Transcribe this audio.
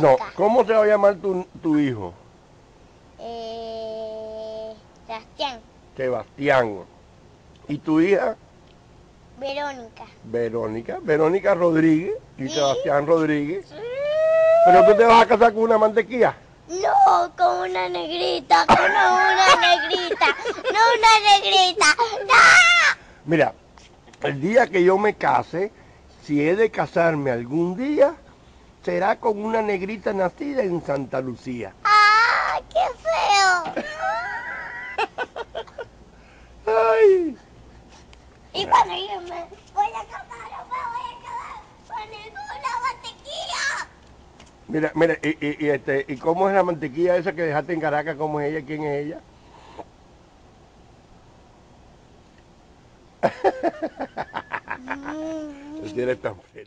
No, ¿cómo se va a llamar tu, tu hijo? Eh, Sebastián. Sebastián. ¿Y tu hija? Verónica. Verónica. Verónica Rodríguez y Sí. Sebastián Rodríguez. ¿Pero tú te vas a casar con una mantequilla? No, con una negrita, con una negrita, no una negrita. ¡No! Mira, el día que yo me case, si he de casarme algún día, será con una negrita nacida en Santa Lucía. ¡Ah, qué feo! Ay, Y cuando yo me voy a casar, no me voy a casar con ninguna mantequilla. mira, mira, y, y- y este, ¿y cómo es la mantequilla esa que dejaste en Caracas? ¿Cómo es ella? ¿Quién es ella? Mm. Eres tan feliz.